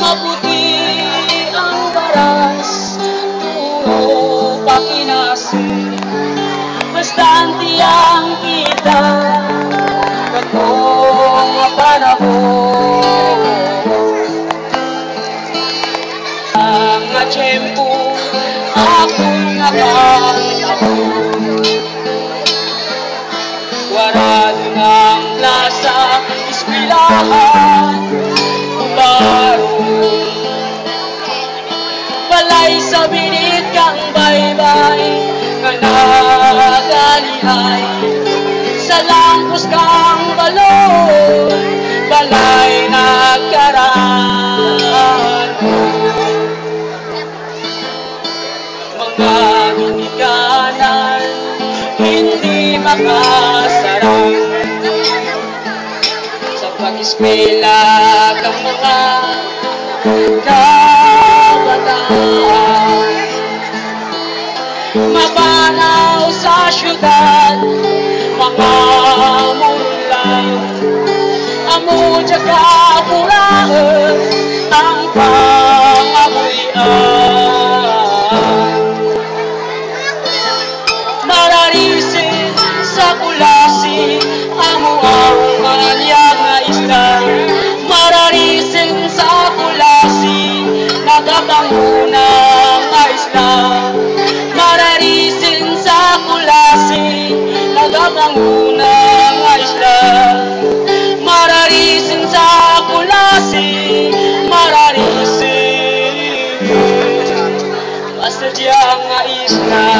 maputi ang baras Puro pakinasi Basta ang tiyang kita Katong panahon. Ang natsyempo Ako nga ako Warado ng plaza Ispilahan Binit kang baybay Nga nagalihay Sa lampos kang balon Balay nagkaraan. Mga ginikanan Hindi makasarang Sa pag-eskwela kang mga syudad Mga mulan Amo jaga bangunan Islam Mararisin sa kulasi Mararisin Pasadyang na Islam